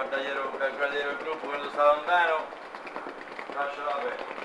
guardagliero, dietro, del gruppo quando sta lontano, lascialo aperto.